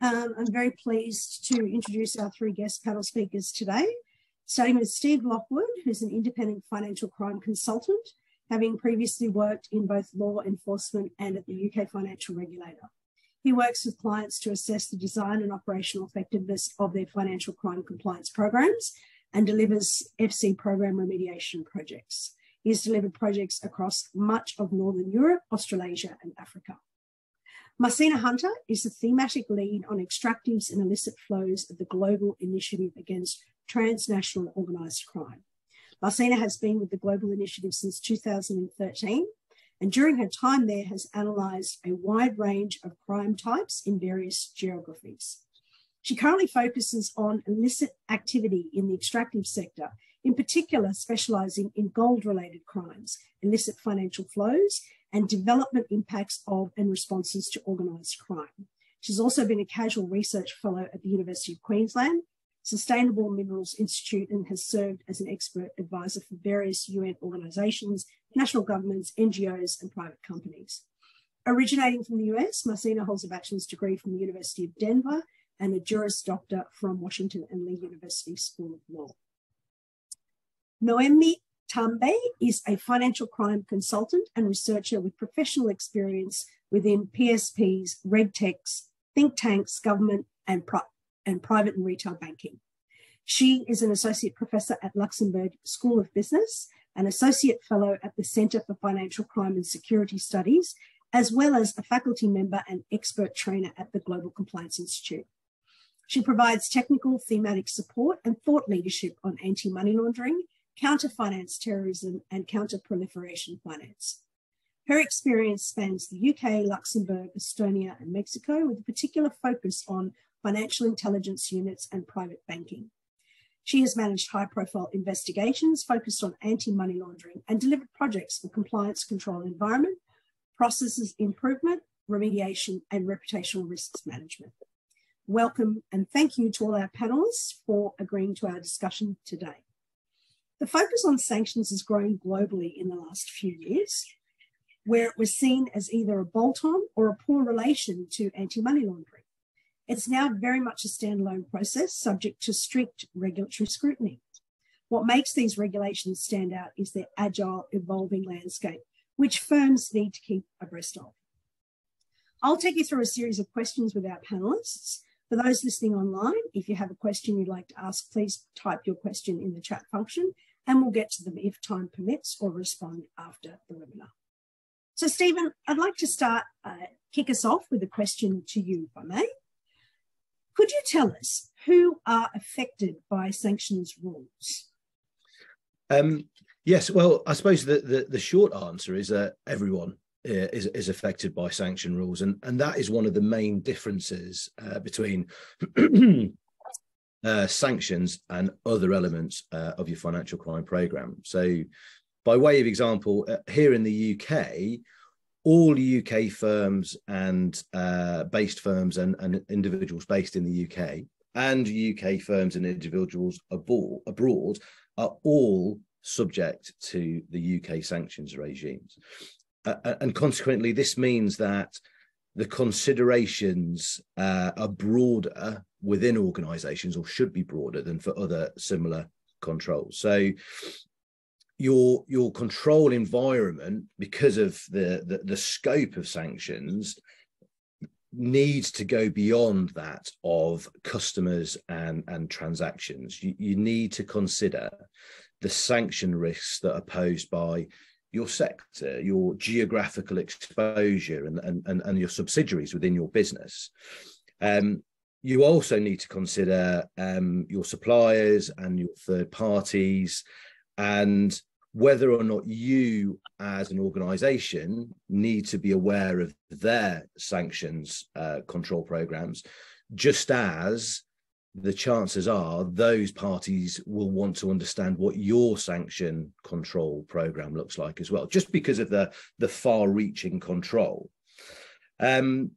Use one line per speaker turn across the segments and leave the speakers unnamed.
Um, I'm very pleased to introduce our three guest panel speakers today, starting with Steve Lockwood, who's an independent financial crime consultant, having previously worked in both law enforcement and at the UK financial regulator. He works with clients to assess the design and operational effectiveness of their financial crime compliance programs and delivers FC program remediation projects. He has delivered projects across much of Northern Europe, Australasia, and Africa. Marcena Hunter is the thematic lead on extractives and illicit flows of the Global Initiative Against Transnational Organised Crime. Marcena has been with the Global Initiative since 2013 and during her time there has analysed a wide range of crime types in various geographies. She currently focuses on illicit activity in the extractive sector, in particular specialising in gold-related crimes, illicit financial flows, and development impacts of and responses to organised crime. She's also been a casual research fellow at the University of Queensland, Sustainable Minerals Institute, and has served as an expert advisor for various UN organisations, national governments, NGOs, and private companies. Originating from the US, Marcena holds a bachelor's degree from the University of Denver and a Juris Doctor from Washington and Lee University School of Law. Noemi Tambe is a financial crime consultant and researcher with professional experience within PSPs, RegTechs, think tanks, government, and, pri and private and retail banking. She is an associate professor at Luxembourg School of Business, an associate fellow at the Centre for Financial Crime and Security Studies, as well as a faculty member and expert trainer at the Global Compliance Institute. She provides technical, thematic support and thought leadership on anti money laundering counter finance terrorism, and counter proliferation finance. Her experience spans the UK, Luxembourg, Estonia, and Mexico, with a particular focus on financial intelligence units and private banking. She has managed high profile investigations focused on anti money laundering and delivered projects for compliance control environment, processes improvement, remediation, and reputational risks management. Welcome and thank you to all our panelists for agreeing to our discussion today. The focus on sanctions has grown globally in the last few years, where it was seen as either a bolt on or a poor relation to anti money laundering. It's now very much a standalone process subject to strict regulatory scrutiny. What makes these regulations stand out is their agile, evolving landscape, which firms need to keep abreast of. I'll take you through a series of questions with our panelists. For those listening online, if you have a question you'd like to ask, please type your question in the chat function and we'll get to them if time permits or respond after the webinar. So Stephen, I'd like to start, uh, kick us off with a question to you, if I may. Could you tell us who are affected by sanctions rules?
Um, yes, well, I suppose the, the, the short answer is that everyone uh, is, is affected by sanction rules, and, and that is one of the main differences uh, between uh, sanctions and other elements uh, of your financial crime program. So, by way of example, uh, here in the UK, all UK firms and uh, based firms and, and, individuals based in the UK and UK firms and individuals abroad, abroad are all subject to the UK sanctions regimes. Uh, and consequently, this means that the considerations uh, are broader within organizations or should be broader than for other similar controls so your your control environment because of the, the the, scope of sanctions needs to go beyond that of customers and and transactions you, you need to consider the sanction risks that are posed by your sector, your geographical exposure, and, and, and, your subsidiaries within your business. Um, you also need to consider um, your suppliers and your third parties and whether or not you as an organization need to be aware of their sanctions uh, control programs just as the chances are those parties will want to understand what your sanction control program looks like as well, just because of the, the far reaching control. Um,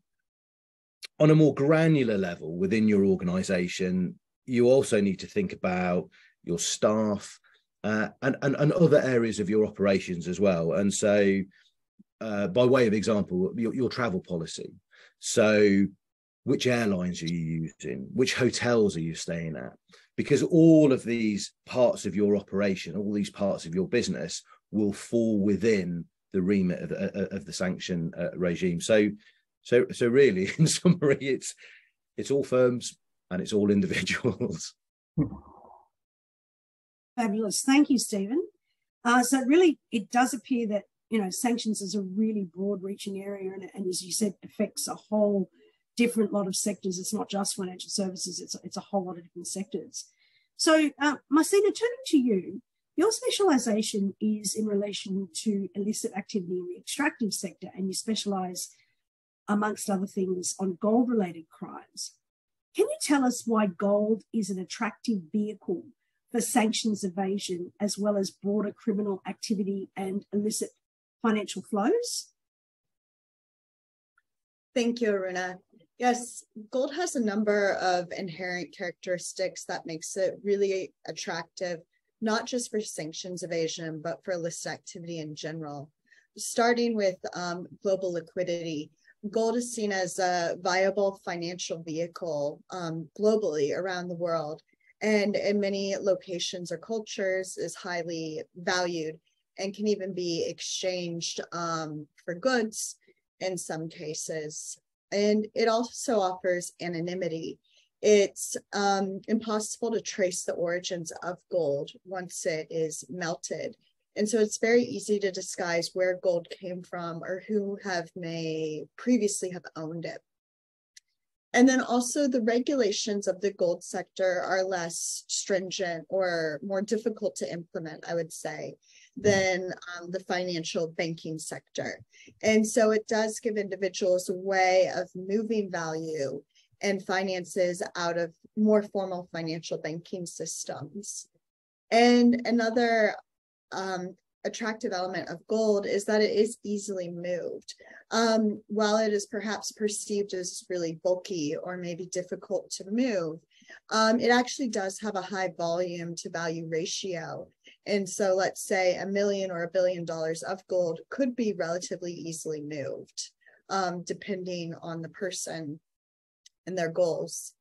on a more granular level within your organization, you also need to think about your staff uh, and, and, and other areas of your operations as well. And so, uh, by way of example, your, your travel policy. So, which airlines are you using, which hotels are you staying at, because all of these parts of your operation, all these parts of your business will fall within the remit of, the, of the sanction uh, regime. So, so, so really, in summary, it's it's all firms and it's all individuals.
Fabulous, thank you, Stephen. Uh, so really, it does appear that you know sanctions is a really broad-reaching area, and, and as you said, affects a whole different lot of sectors. It's not just financial services; it's it's a whole lot of different sectors. So, uh, Marcena, turning to you, your specialisation is in relation to illicit activity in the extractive sector, and you specialise, amongst other things, on gold-related crimes. Can you tell us why gold is an attractive vehicle for sanctions evasion as well as broader criminal activity and illicit financial flows?
Thank you, Aruna. Yes, gold has a number of inherent characteristics that makes it really attractive, not just for sanctions evasion, but for illicit activity in general. Starting with um, global liquidity, gold is seen as a viable financial vehicle um, globally around the world and in many locations or cultures is highly valued and can even be exchanged um, for goods in some cases. And it also offers anonymity. It's um, impossible to trace the origins of gold once it is melted. And so it's very easy to disguise where gold came from or who have may previously have owned it. And then also the regulations of the gold sector are less stringent or more difficult to implement, I would say, than um, the financial banking sector. And so it does give individuals a way of moving value and finances out of more formal financial banking systems. And another um, attractive element of gold is that it is easily moved. Um, while it is perhaps perceived as really bulky or maybe difficult to move, um, it actually does have a high volume to value ratio. And so let's say a million or a billion dollars of gold could be relatively easily moved, um, depending on the person and their goals.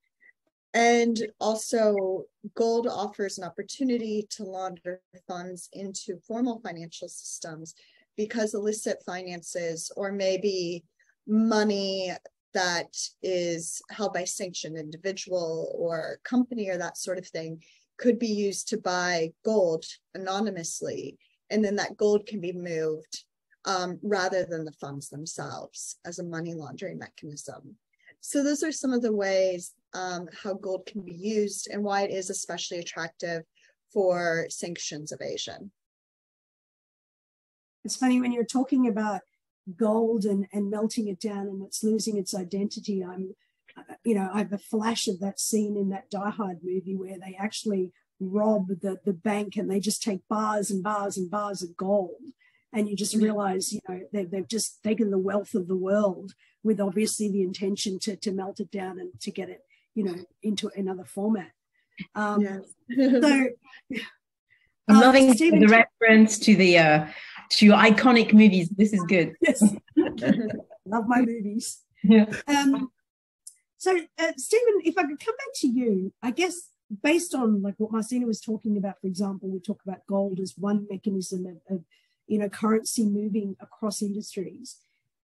And also, gold offers an opportunity to launder funds into formal financial systems because illicit finances or maybe money that is held by sanctioned individual or company or that sort of thing could be used to buy gold anonymously. And then that gold can be moved um, rather than the funds themselves as a money laundering mechanism. So those are some of the ways um, how gold can be used and why it is especially attractive for sanctions evasion.
It's funny when you're talking about gold and, and melting it down and it's losing its identity. I'm, you know, I have a flash of that scene in that Die Hard movie where they actually rob the, the bank and they just take bars and bars and bars of gold. And you just realize, you know, they've, they've just taken the wealth of the world with obviously the intention to, to melt it down and to get it you know into another format. Um yes. so
i'm uh, loving Stephen, the reference to the uh to your iconic movies. This is good.
Yes. Love my movies. Yeah. Um so uh, stephen if i could come back to you i guess based on like what marcena was talking about for example we talk about gold as one mechanism of, of you know currency moving across industries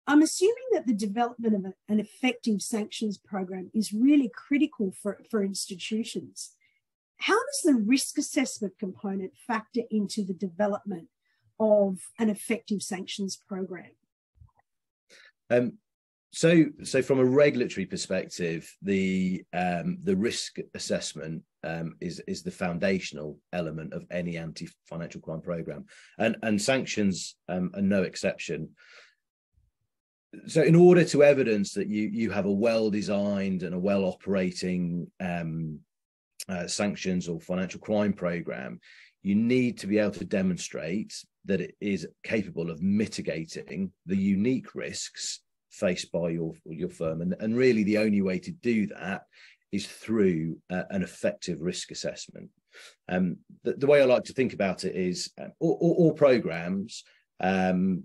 I'm assuming that the development of an effective sanctions program is really critical for, for institutions. How does the risk assessment component factor into the development of an effective sanctions program?
Um, so, so from a regulatory perspective, the um, the risk assessment um, is is the foundational element of any anti-financial crime program, and and sanctions um, are no exception so in order to evidence that you you have a well designed and a well operating um, uh, sanctions or financial crime program you need to be able to demonstrate that it is capable of mitigating the unique risks faced by your your firm. And, and really the only way to do that is through uh, an effective risk assessment. Um, the, the, way i like to think about it is uh, all, all, all programs um,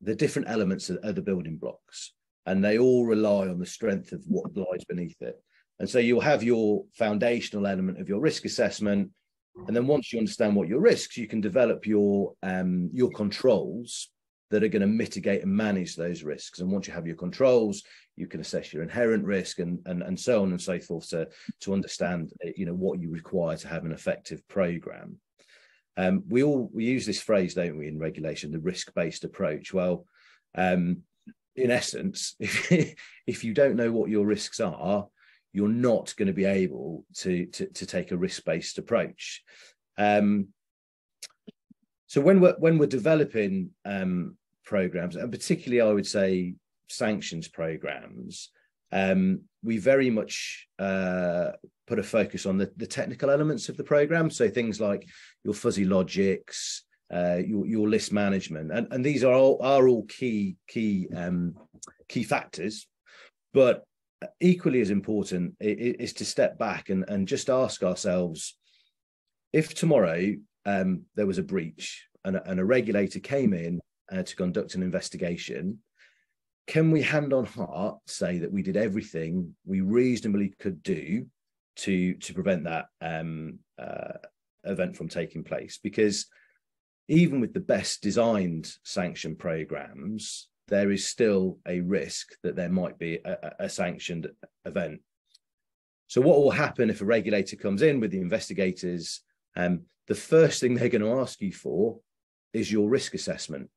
the different elements are, the building blocks. and they all rely on the strength of what lies beneath it. And so you'll have your foundational element of your risk assessment, and then once you understand what your risks, you can develop your um, your controls that are going to mitigate and manage those risks. And once you have your controls, you can assess your inherent risk and and, and so on and so forth to to understand you know what you require to have an effective program. Um, we all we use this phrase, don't we, in regulation, the risk-based approach. Well, um, in essence, if if you don't know what your risks are, you're not going to be able to to, to take a risk-based approach. Um, so when we're when we're developing um, programs, and particularly I would say sanctions programs, um, we very much uh, put a focus on the, the technical elements of the program. So things like your fuzzy logics, uh, your, your list management, and, and these are all are all key key um, key factors. But equally as important is to step back and, and just ask ourselves if tomorrow um, there was a breach and a, and a regulator came in uh, to conduct an investigation, can we hand on heart say that we did everything we reasonably could do to to prevent that um, uh, event from taking place? Because even with the best designed sanction programs, there is still a risk that there might be a, a sanctioned event. So, what will happen if a regulator comes in with the investigators? Um, the first thing they're going to ask you for is your risk assessment.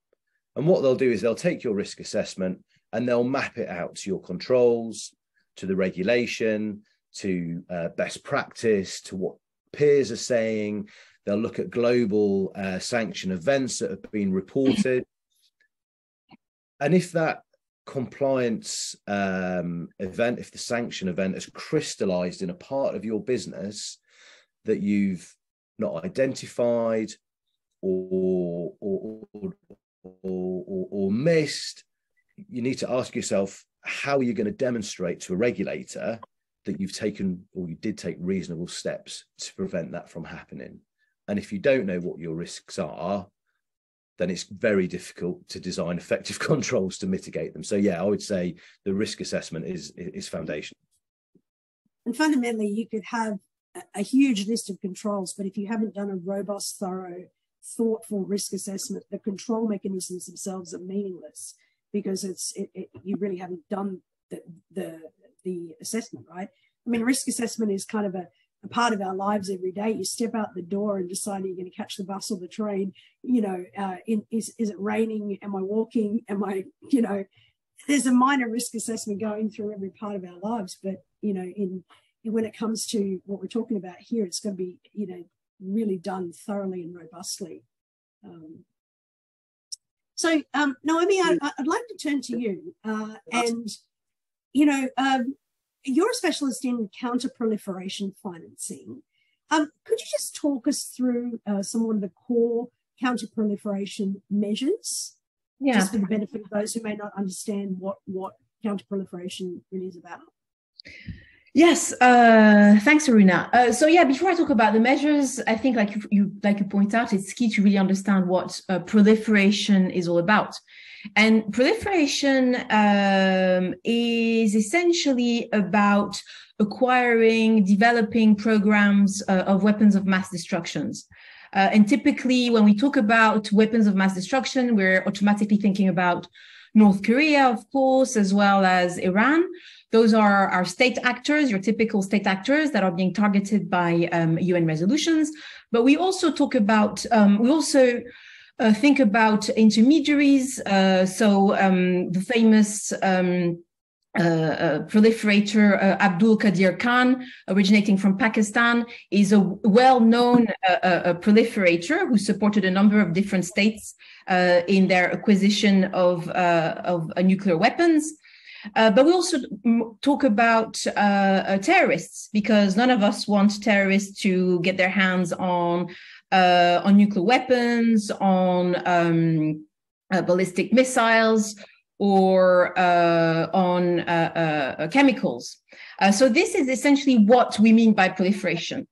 And what they'll do is they'll take your risk assessment and they'll map it out to your controls, to the regulation, to uh, best practice, to what peers are saying. They'll look at global uh, sanction events that have been reported. And if that compliance um, event, if the sanction event has crystallized in a part of your business that you've not identified or, or, or, or, or missed, you need to ask yourself how are you going to demonstrate to a regulator that you've taken or you did take reasonable steps to prevent that from happening. And if you don't know what your risks are, then it's very difficult to design effective controls to mitigate them. So yeah, I would say the risk assessment is is foundation.
And fundamentally, you could have a huge list of controls, but if you haven't done a robust, thorough, thoughtful risk assessment, the control mechanisms themselves are meaningless because it's it, it, you really haven't done the, the the assessment, right? I mean, risk assessment is kind of a a part of our lives every day. You step out the door and decide you're going to catch the bus or the train. You know, uh, in, is is it raining? Am I walking? Am I, you know, there's a minor risk assessment going through every part of our lives. But you know, in, when it comes to what we're talking about here, it's going to be you know really done thoroughly and robustly. Um, so, um, Naomi, I, would like to turn to you, uh, and you know, um, you're a specialist in counter proliferation financing. Um, could you just talk us through uh, some of the core counter proliferation measures? Yeah. Just for the benefit of those who may not understand what, what counter proliferation really is about.
Yes, uh, thanks, Aruna. Uh, so yeah, before I talk about the measures, I think like you, you like you point out, it's key to really understand what uh, proliferation is all about. And proliferation um, is essentially about acquiring, developing programs uh, of weapons of mass destructions. Uh, and typically, when we talk about weapons of mass destruction, we're automatically thinking about North Korea, of course, as well as Iran. Those are our state actors, your typical state actors that are being targeted by um, UN resolutions. But we also talk about, um, we also uh, think about intermediaries. Uh, so um, the famous um, uh, uh proliferator uh, Abdul Qadir Khan, originating from Pakistan, is a well-known uh, proliferator who supported a number of different states in their acquisition of, of nuclear weapons. Uh, but we also talk about uh, uh, terrorists because none of us want terrorists to get their hands on uh, on nuclear weapons, on um, uh, ballistic missiles, or on chemicals. so this is essentially what we mean by proliferation.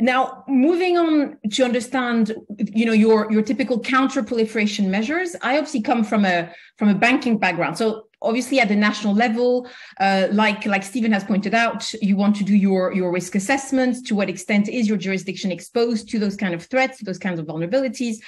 Now, moving on to understand, you know, your your typical counter proliferation measures. I obviously come from a from a banking background, so obviously at the national level uh, like like stephen has pointed out you want to do your your risk assessments to what extent is your jurisdiction exposed to those kind of threats those kinds of vulnerabilities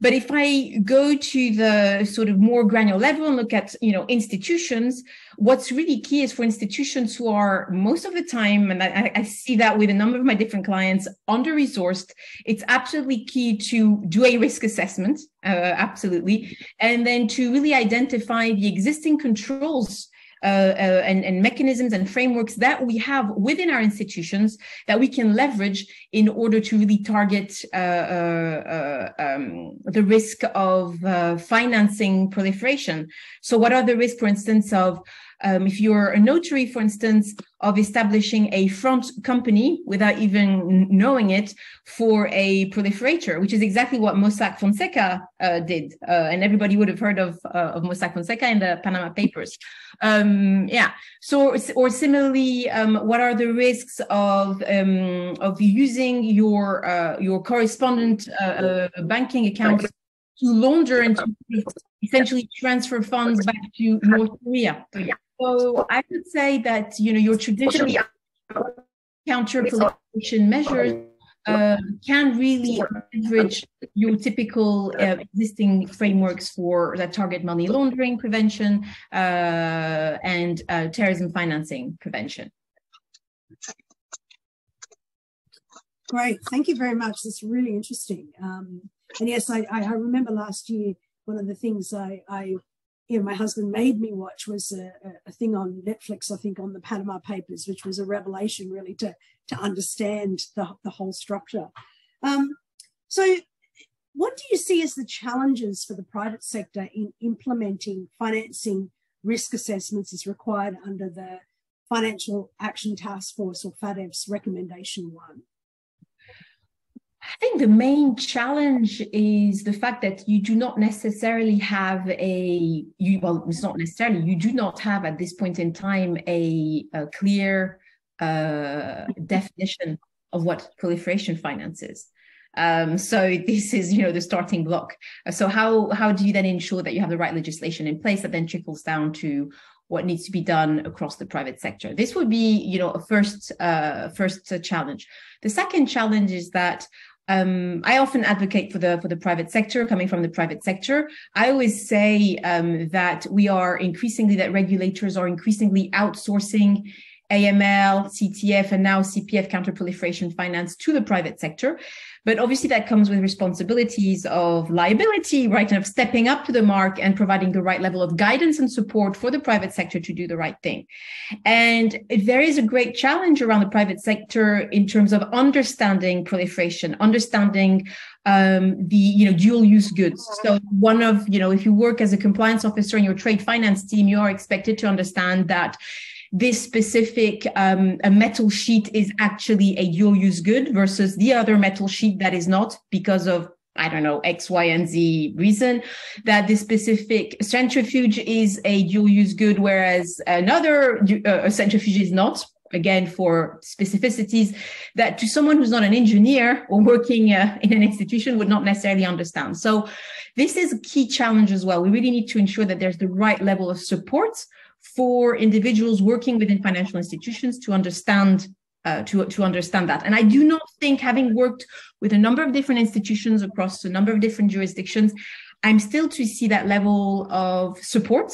but if I go to the sort of more granular level and look at, you know, institutions, what's really key is for institutions who are most of the time, and I, I see that with a number of my different clients, under-resourced, it's absolutely key to do a risk assessment, uh, absolutely, and then to really identify the existing controls uh, uh, and, and, mechanisms and frameworks that we have within our institutions that we can leverage in order to really target uh, uh, um, the risk of uh, financing proliferation. So, what are the risks, for instance, of um, if you're a notary, for instance, of establishing a front company without even knowing it for a proliferator, which is exactly what Mossack Fonseca uh, did. Uh, and everybody would have heard of, uh, of Mossack Fonseca in the Panama Papers. Um, yeah. So, or similarly, um, what are the risks of, um, of using your, uh, your correspondent uh, uh, banking account to launder and to essentially transfer funds back to North Korea? So, yeah. So I would say that you know your traditional counter proliferation measures uh, can really leverage your typical uh, existing frameworks for that target money laundering prevention uh, and uh, terrorism financing prevention.
Great, thank you very much. That's really interesting. Um, and yes, I, I remember last year one of the things I, I you know, my husband made me watch was a, a, thing on Netflix, I think, on the Panama Papers, which was a revelation really to to understand the, the whole structure. Um, so, what do you see as the challenges for the private sector in implementing financing risk assessments as required under the Financial Action Task Force or FATF's recommendation one?
I think the main challenge is the fact that you do not necessarily have a you well it's not necessarily you do not have at this point in time a, a clear uh, definition of what proliferation finance is. Um, so this is you know the starting block. So how how do you then ensure that you have the right legislation in place that then trickles down to what needs to be done across the private sector? This would be you know a first uh, first challenge. The second challenge is that um, I often advocate for the for the private sector, coming from the private sector. I always say um, that we are increasingly that regulators are increasingly outsourcing AML, CTF, and now CPF counterproliferation finance to the private sector. But obviously, that comes with responsibilities of liability, right? And of stepping up to the mark and providing the right level of guidance and support for the private sector to do the right thing. And there is a great challenge around the private sector in terms of understanding proliferation, understanding um, the you know dual use goods. So one of you know if you work as a compliance officer in your trade finance team, you are expected to understand that this specific um, a metal sheet is actually a dual use good versus the other metal sheet that is not because of I don't know, X, Y, and Z reason that this specific centrifuge is a dual use good, whereas another uh, centrifuge is not. Again, for specificities that to someone who's not an engineer or working uh, in an institution would not necessarily understand. So, this is a key challenge as well. We really need to ensure that there's the right level of support for individuals working within financial institutions to understand uh, to, to understand that. And I do not think, having worked with a number of different institutions across a number of different jurisdictions, I'm still to see that level of support.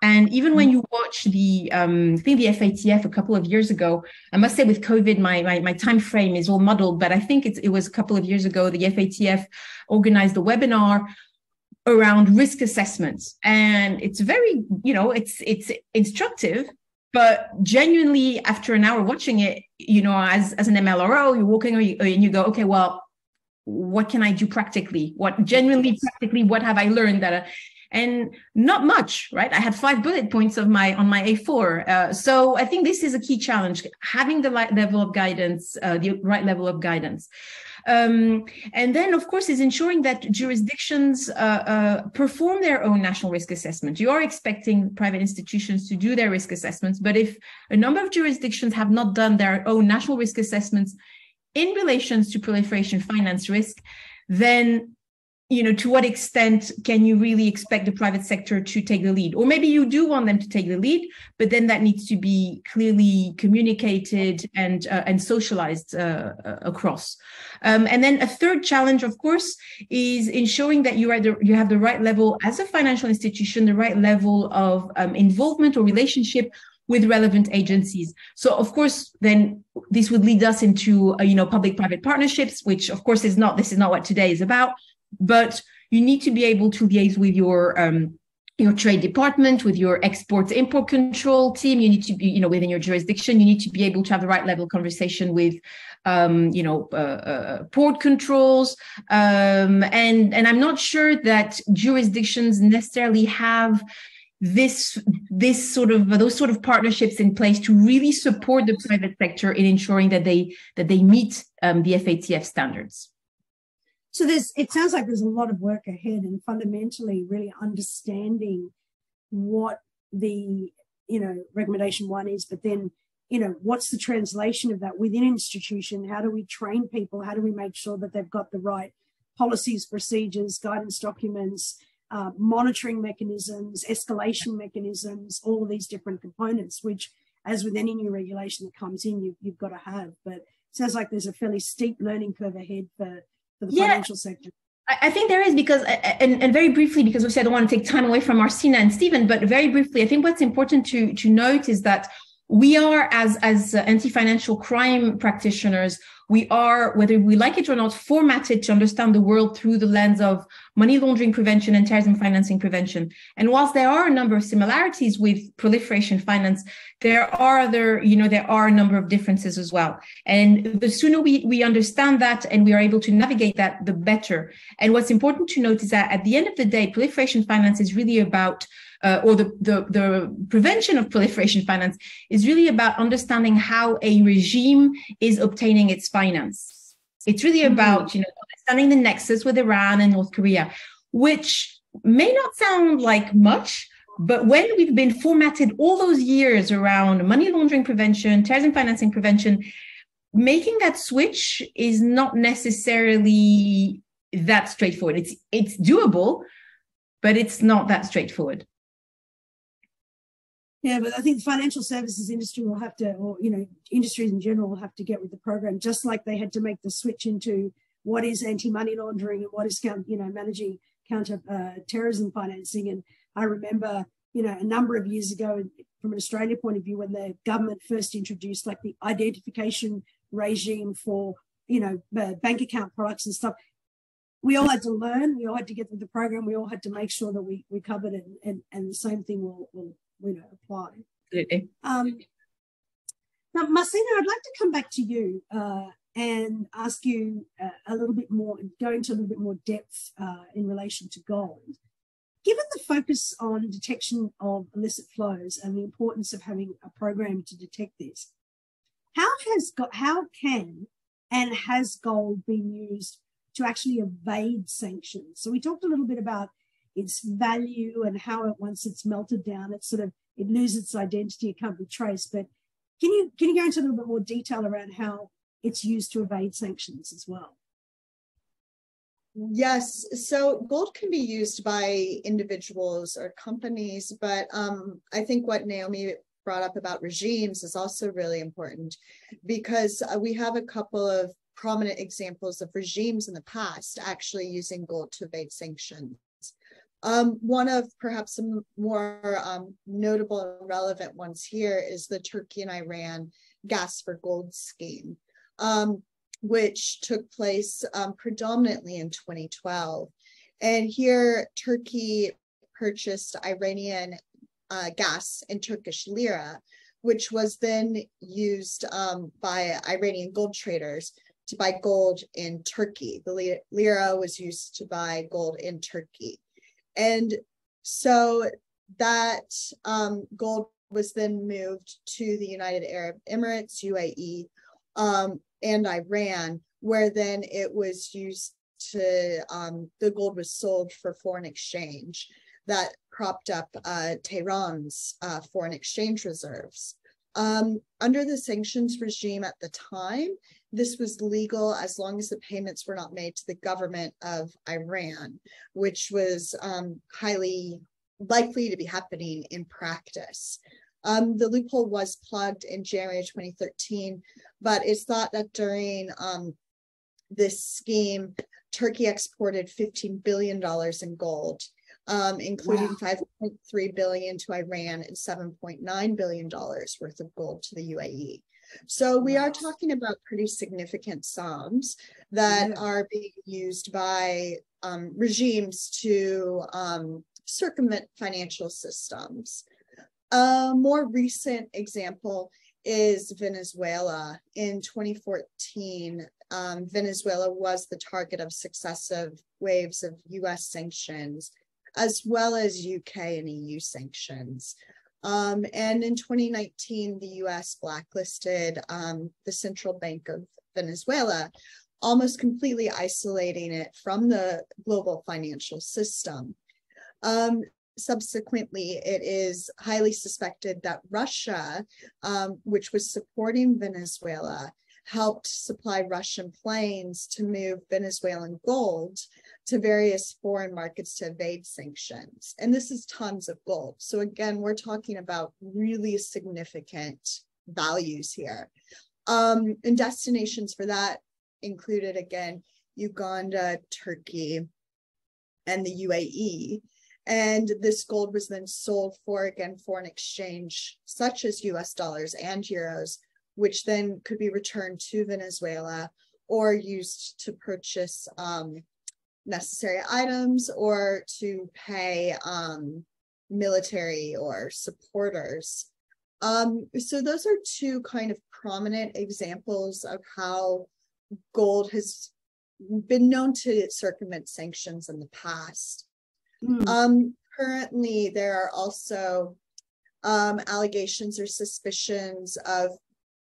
And even when you watch the, um, I think the FATF a couple of years ago, I must say with COVID, my, my, my time frame is all muddled, but I think it was a couple of years ago, the FATF organized a webinar around risk assessments. And it's very you know it's it's instructive but genuinely after an hour watching it you know as as an mlro you're walking and you go okay well what can i do practically? What genuinely practically what have i learned that and not much right? I had five bullet points of my on my a4 uh, so i think this is a key challenge having the right level of guidance uh, the right level of guidance um, and then, of course, is ensuring that jurisdictions uh, uh, perform their own national risk assessment. You are expecting private institutions to do their risk assessments, but if a number of jurisdictions have not done their own national risk assessments in relations to proliferation finance risk, then you know to what extent can you really expect the private sector to take the lead? Or maybe you do want them to take the lead but then that needs to be clearly communicated and uh, and socialized uh, uh across. Um, and then a third challenge of course is ensuring that you are the, you have the right level as a financial institution the right level of um, involvement or relationship with relevant agencies. So of course, then this would lead us into uh, you know public-private partnerships, which of course is not this is not what today is about but you need to be able to liaise with your um, your trade department with your export import control team you need to be you know within your jurisdiction you need to be able to have the right level of conversation with um, you know uh, uh, port controls um, and and i'm not sure that jurisdictions necessarily have this this sort of those sort of partnerships in place to really support the private sector in ensuring that they that they meet um, the FATF standards.
So there's it sounds like there's a lot of work ahead and fundamentally really understanding what the you know recommendation one is, but then you know what's the translation of that within institution? How do we train people? How do we make sure that they've got the right policies, procedures, guidance documents, uh, monitoring mechanisms, escalation mechanisms, all of these different components, which as with any new regulation that comes in, you, you've got to have. But sounds like there's a fairly steep learning curve ahead for for the yeah. financial sector?
I think there is because, uh, uh, and, and very briefly, because obviously I don't want to take time away from Marcena and Stephen, but very briefly, I think what's important to to note is that we are as as uh, anti-financial crime practitioners we are whether we like it or not formatted to understand the world through the lens of money laundering prevention and terrorism financing prevention. And whilst there are a number of similarities with proliferation finance there are other you know there are a number of differences as well. And the sooner we we understand that and we are able to navigate that the better. And what's important to note is that at the end of the day proliferation finance is really about uh, or the, the, the prevention of proliferation finance is really about understanding how a regime is obtaining its finance. It's really mm-hmm. about you know understanding the nexus with Iran and North Korea, which may not sound like much, but when we've been formatted all those years around money laundering prevention, terrorism financing prevention, making that switch is not necessarily that straightforward. It's it's doable, but it's not that straightforward.
Yeah, but I think the financial services industry will have to, or you know, industries in general will have to get with the program, just like they had to make the switch into what is anti-money laundering and what is, you know, managing counter uh, terrorism financing. And I remember, you know, a number of years ago, from an Australia point of view, when the government first introduced like the identification regime for, you know, uh, bank account products and stuff, we all had to learn. We all had to get through the program. We all had to make sure that we we covered it, and and the same thing will will you know apply. Um, now, Marcena, I'd like to come back to you uh, and ask you uh, a little bit more, go into a little bit more depth uh, in relation to gold. Given the focus on detection of illicit flows and the importance of having a program to detect this, how has got how can and has gold been used to actually evade sanctions? So we talked a little bit about its value and how it once it's melted down, it sort of it loses its identity, it can't be traced. But can you can you go into a little bit more detail around how it's used to evade sanctions as well?
Yes, so gold can be used by individuals or companies, but um, I think what Naomi brought up about regimes is also really important because uh, we have a couple of prominent examples of regimes in the past actually using gold to evade sanctions. Um, one of perhaps some more um, notable and relevant ones here is the Turkey and Iran gas for gold scheme, um, which took place um, predominantly in 2012. And here, Turkey purchased Iranian uh, gas in Turkish lira, which was then used um, by Iranian gold traders to buy gold in Turkey. The lira was used to buy gold in Turkey. And so that um, gold was then moved to the United Arab Emirates, UAE, um, and Iran, where then it was used to, um, the gold was sold for foreign exchange that propped up uh, Tehran's uh, foreign exchange reserves. Um, under the sanctions regime at the time, this was legal as long as the payments were not made to the government of Iran, which was um, highly likely to be happening in practice. Um, the loophole was plugged in January 2013, but it's thought that during um, this scheme, Turkey exported $15 billion in gold, um, including wow. 5.3 billion to Iran and 7.9 billion dollars worth of gold to the UAE. So we are talking about pretty significant sums that yeah. are being used by um, regimes to um, circumvent financial systems. A more recent example is Venezuela. In 2014, um, Venezuela was the target of successive waves of US sanctions, as well as UK and EU sanctions. Um, and in 2019, the US blacklisted um, the Central Bank of Venezuela, almost completely isolating it from the global financial system. Um, subsequently, it is highly suspected that Russia, um, which was supporting Venezuela, helped supply Russian planes to move Venezuelan gold to various foreign markets to evade sanctions. And this is tons of gold. So again, we're talking about really significant values here. Um, and destinations for that included again, Uganda, Turkey, and the UAE. And this gold was then sold for again foreign exchange, such as US dollars and euros, which then could be returned to Venezuela or used to purchase um, necessary items or to pay um, military or supporters. Um, so those are two kind of prominent examples of how gold has been known to circumvent sanctions in the past. Mm. Um, currently, there are also um, allegations or suspicions of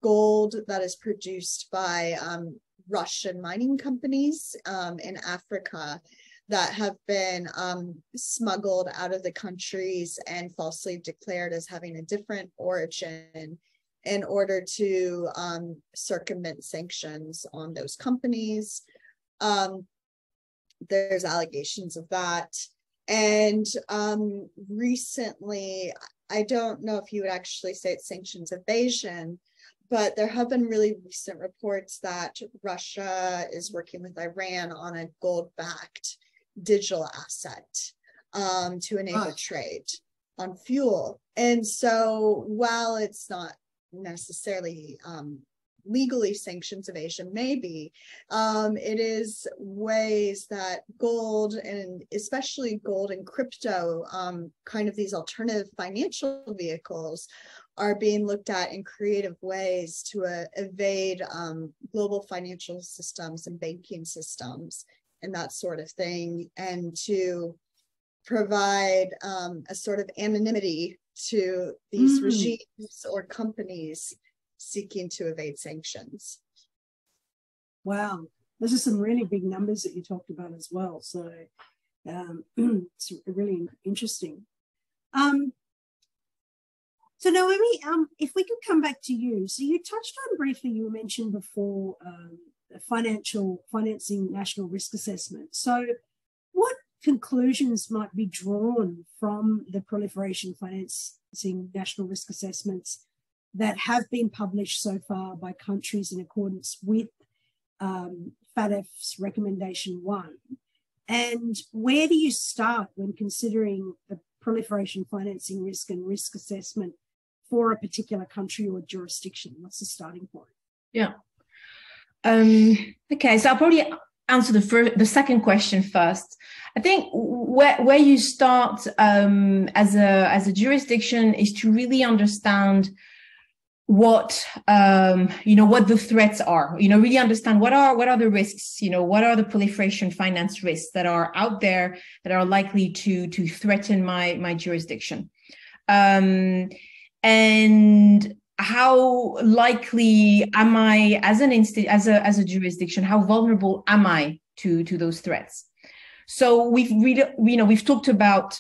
gold that is produced by um, Russian mining companies um, in Africa that have been um, smuggled out of the countries and falsely declared as having a different origin in order to um, circumvent sanctions on those companies. Um, there's allegations of that. And um, recently, I don't know if you would actually say it's sanctions evasion, but there have been really recent reports that Russia is working with Iran on a gold backed digital asset um, to enable trade on fuel. And so while it's not necessarily um, legally sanctions evasion, maybe um, it is ways that gold and especially gold and crypto, um, kind of these alternative financial vehicles, are being looked at in creative ways to uh, evade um, global financial systems and banking systems and that sort of thing, and to provide um, a sort of anonymity to these mm. regimes or companies seeking to evade sanctions.
Wow, those are some really big numbers that you talked about as well. So um, it's really interesting. Um, so Naomi, um, if we could come back to you. So you touched on briefly, you mentioned before um, financial financing national risk assessment. So what conclusions might be drawn from the proliferation financing national risk assessments that have been published so far by countries in accordance with um, FATF's recommendation one? And where do you start when considering the proliferation financing risk and risk assessment for a particular country or jurisdiction? What's the starting point?
Yeah. Um, okay, so I'll probably answer the first, the second question first. I think where where you start um, as a as a jurisdiction is to really understand what um, you know what the threats are. You know, really understand what are what are the risks. You know, what are the proliferation finance risks that are out there that are likely to to threaten my my jurisdiction. Um, and how likely am I as an instant as a as a jurisdiction? How vulnerable am I to to those threats? So we've really you know we've talked about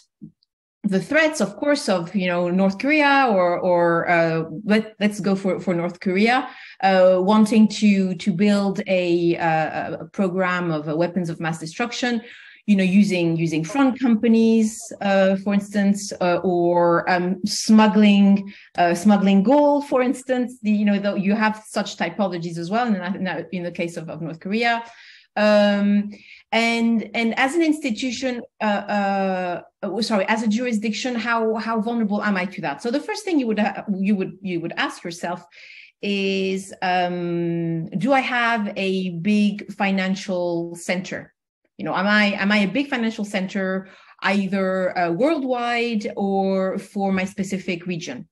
the threats, of course, of you know North Korea or or uh, let let's go for for North Korea uh, wanting to to build a, uh, a program of uh, weapons of mass destruction, you know, using using front companies, uh, for instance, uh, or um, smuggling smuggling gold, for instance. The, you know, the, you have such typologies as well in, the, in the case of, of North Korea. Um, and and as an institution uh, uh, oh, sorry as a jurisdiction how how vulnerable am i to that so the first thing you would uh, you would you would ask yourself is um, do i have a big financial center you know am i am i a big financial center either uh, worldwide or for my specific region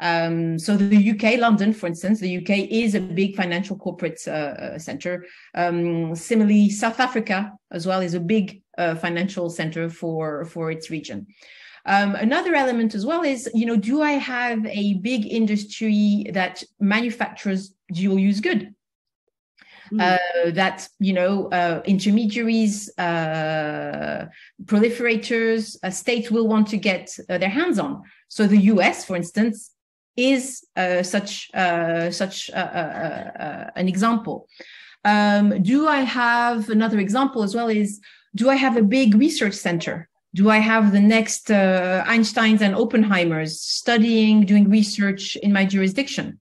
um, so the UK, London, for instance, the UK is a big financial corporate uh, uh, center. Um, similarly, South Africa as well is a big uh, financial center for for its region. Um, another element as well is, you know, do I have a big industry that manufactures dual use good? Mm. Uh, that you know uh, intermediaries, uh, proliferators, uh, states will want to get uh, their hands on. So the U.S., for instance, is uh, such such an example. Um, do I have another example as well? Is do I have a big research center? Do I have the next Einsteins and Oppenheimers studying, doing research in my jurisdiction?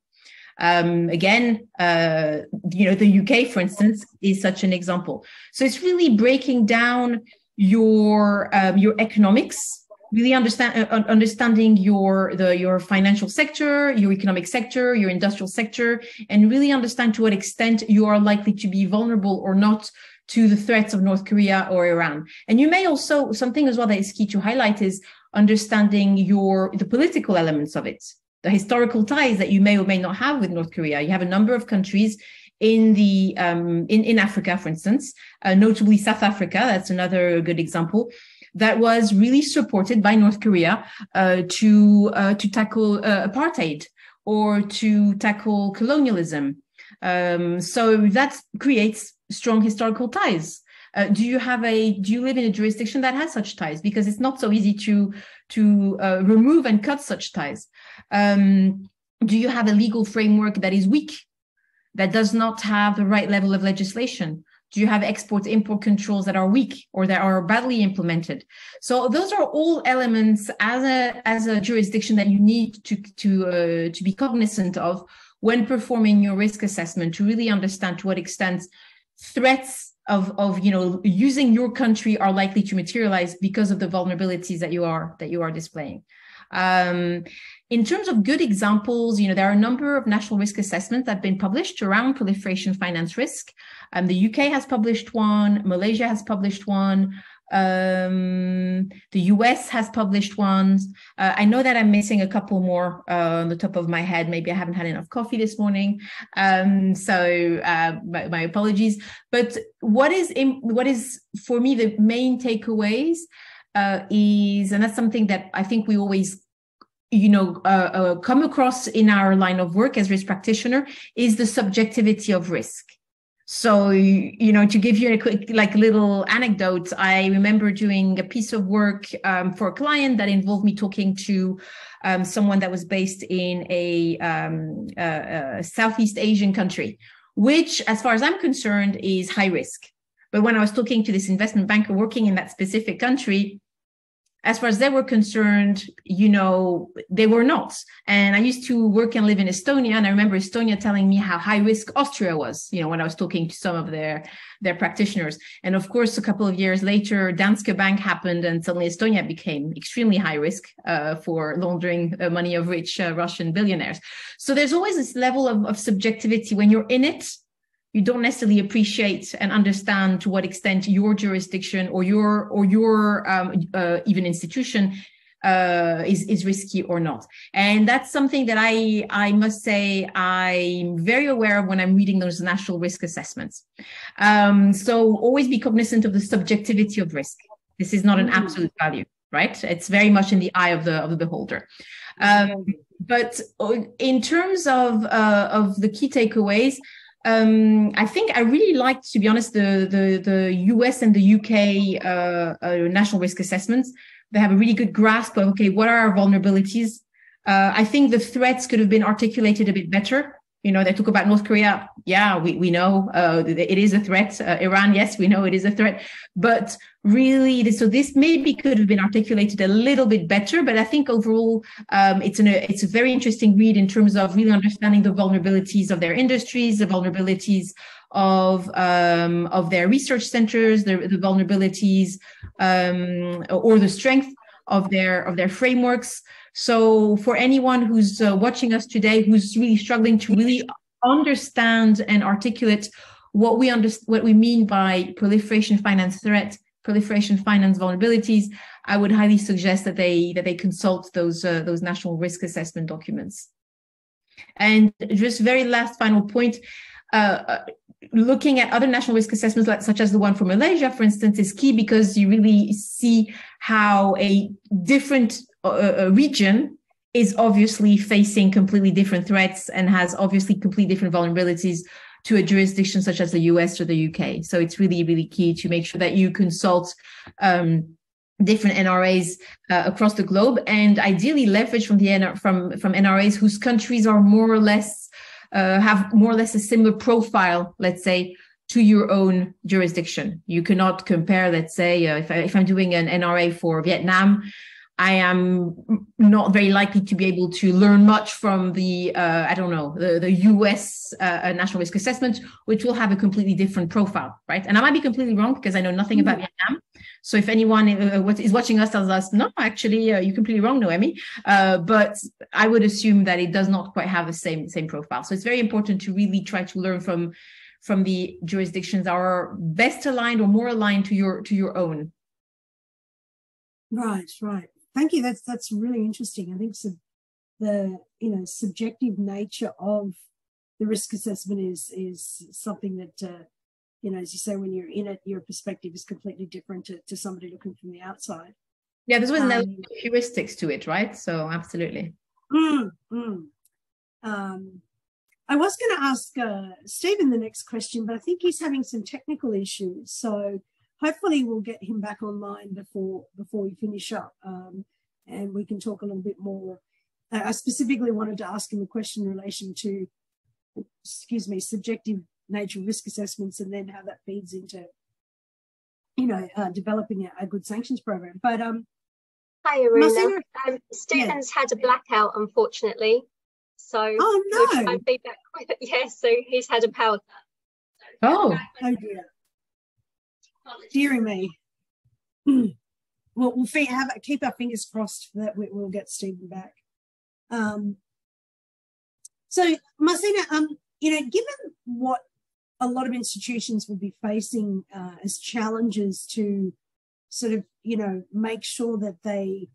Um, again, uh, you know, the UK, for instance, is such an example. So it's really breaking down your um, your economics really understand uh, understanding your the your financial sector your economic sector your industrial sector and really understand to what extent you are likely to be vulnerable or not to the threats of north korea or iran and you may also something as well that is key to highlight is understanding your the political elements of it the historical ties that you may or may not have with north korea you have a number of countries in the um, in in Africa, for instance, uh, notably South Africa. That's another good example that was really supported by North Korea uh, to uh, to tackle uh, apartheid or to tackle colonialism. Um, so that creates strong historical ties. Uh, do you have a do you live in a jurisdiction that has such ties because it's not so easy to to uh, remove and cut such ties um, do you have a legal framework that is weak that does not have the right level of legislation? Do you have export import controls that are weak or that are badly implemented? So those are all elements as a as a jurisdiction that you need to to uh, to be cognizant of when performing your risk assessment to really understand to what extent threats of of you know using your country are likely to materialize because of the vulnerabilities that you are that you are displaying. Um, in terms of good examples, you know, there are a number of national risk assessments that have been published around proliferation finance risk. Um, the UK has published one, Malaysia has published one, um, the US has published ones. Uh, I know that I'm missing a couple more uh, on the top of my head. Maybe I haven't had enough coffee this morning, um, so uh, my, my, apologies. But what is in, what is for me the main takeaways uh, is, and that's something that I think we always you know uh, uh, come across in our line of work as risk practitioner is the subjectivity of risk. So you know to give you a quick like little anecdote i remember doing a piece of work um, for a client that involved me talking to um, someone that was based in a, um, a, a southeast asian country which as far as i'm concerned is high risk. But when i was talking to this investment banker working in that specific country as far as they were concerned, you know, they were not. And I used to work and live in Estonia, and I remember Estonia telling me how high risk Austria was, you know, when I was talking to some of their their practitioners. And of course, a couple of years later, Danske Bank happened, and suddenly Estonia became extremely high risk uh, for laundering money of rich uh, Russian billionaires. So there's always this level of, of subjectivity when you're in it you don't necessarily appreciate and understand to what extent your jurisdiction or your or your um, uh, even institution uh, is is risky or not. And that's something that I I must say I'm very aware of when I'm reading those national risk assessments. Um, so always be cognizant of the subjectivity of risk. This is not an mm. absolute value, right? It's very much in the eye of the of the beholder. Um, but uh, in terms of uh, of the key takeaways, um, I think I really liked, to be honest, the the, the US and the UK uh, uh, national risk assessments. They have a really good grasp of okay, what are our vulnerabilities? Uh, I think the threats could have been articulated a bit better. You know, they talk about North Korea. Yeah, we, we know uh, it is a threat. Uh, Iran, yes, we know it is a threat. But really, so this maybe could have been articulated a little bit better. But I think overall, um, it's an it's a very interesting read in terms of really understanding the vulnerabilities of their industries, the vulnerabilities of um, of their research centers, the, the vulnerabilities um, or the strength of their of their frameworks. So for anyone who's uh, watching us today, who's really struggling to really understand and articulate what we understand, what we mean by proliferation finance threat, proliferation finance vulnerabilities, I would highly suggest that they that they consult those uh, those national risk assessment documents. And just very last final point. Uh, uh looking at other national risk assessments, like, such as the one for Malaysia, for instance, is key because you really see how a different uh, region is obviously facing completely different threats and has obviously completely different vulnerabilities to a jurisdiction such as the US or the UK. So it's really, really key to make sure that you consult um, different NRAs uh, across the globe and ideally leverage from the NR- from from NRAs whose countries are more or less uh, have more or less a similar profile, let's say, to your own jurisdiction. You cannot compare, let's say, uh, if, I, if I'm doing an NRA for Vietnam, I am not very likely to be able to learn much from the, uh, I don't know, the, the US uh, National Risk Assessment, which will have a completely different profile, right? And I might be completely wrong because I know nothing about mm-hmm. Vietnam. So if anyone uh, is watching us tells us, no, actually, uh, you're completely wrong, Noemi. Uh, but I would assume that it does not quite have the same, same profile. So it's very important to really try to learn from from the jurisdictions that are best aligned or more aligned to your to your own.
Right, right. Thank you. That's that's really interesting. I think so, the you know subjective nature of the risk assessment is is something that uh, you know, as you say, when you're in it, your perspective is completely different to, to somebody looking from the outside.
Yeah, there's always um, heuristics to it, right? So absolutely.
Mm, mm. Um, I was going to ask uh, Stephen the next question, but I think he's having some technical issues. So hopefully we'll get him back online before before we finish up, um, and we can talk a little bit more. Uh, I specifically wanted to ask him a question in relation to, excuse me, subjective nature risk assessments, and then how that feeds into, you know, uh, developing a, a, good sanctions program. But um,
hi, Aruna. Um, Stephen's yeah. had a blackout, unfortunately. So
oh no, we'll
try and be back with it. Yeah, so he's had a power.
Oh,
oh dear. Deary me. well, we'll have, keep our fingers crossed that we, will get Stephen back. Um, so, Marcena, um, you know, given what a lot of institutions will be facing uh, as challenges to sort of, you know, make sure that they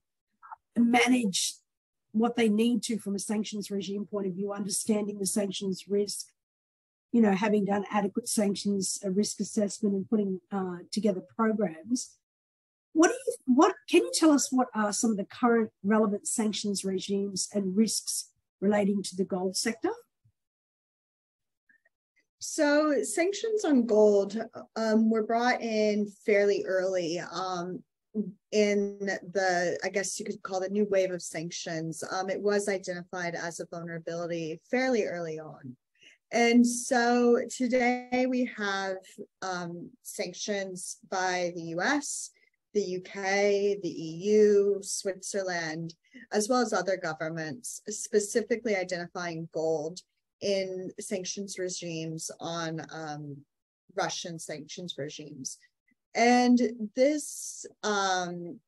manage what they need to from a sanctions regime point of view, understanding the sanctions risk, you know, having done adequate sanctions risk assessment and putting uh, together programs. What do you, what can you tell us? What are some of the current relevant sanctions regimes and risks relating to the gold sector?
So sanctions on gold um, were brought in fairly early um, in the, I guess you could call the new wave of sanctions. Um, it was identified as a vulnerability fairly early on. And so today we have um, sanctions by the US, the UK, the EU, Switzerland, as well as other governments, specifically identifying gold in sanctions regimes on um, Russian sanctions regimes. And this um,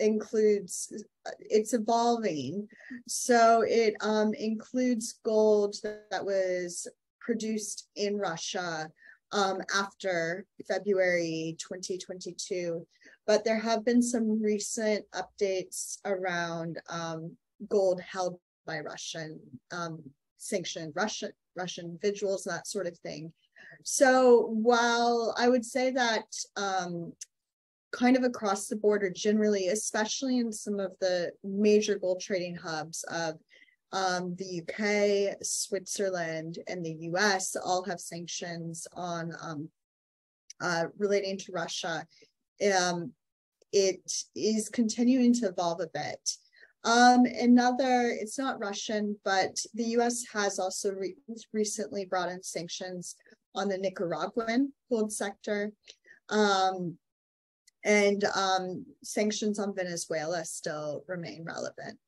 includes, it's evolving. So it um, includes gold that was produced in Russia um, after February 2022. But there have been some recent updates around um, gold held by Russian um, sanctioned Russian Russian individuals, that sort of thing. So while I would say that um, kind of across the board, border generally, especially in some of the major gold trading hubs of Um, the UK, Switzerland, and the US all have sanctions on um, uh, relating to Russia. Um, it is continuing to evolve a bit. Um, another, it's not Russian, but the US has also re recently brought in sanctions on the Nicaraguan gold sector. Um, and um, sanctions on Venezuela still remain relevant.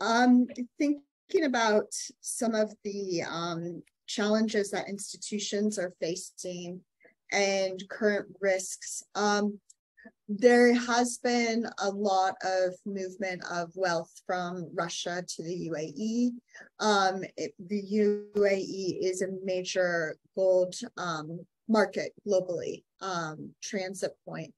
Um, thinking about some of the um, challenges that institutions are facing and current risks, um, there has been a lot of movement of wealth from Russia to the UAE. Um, it, the UAE is a major gold um, market globally, transit point.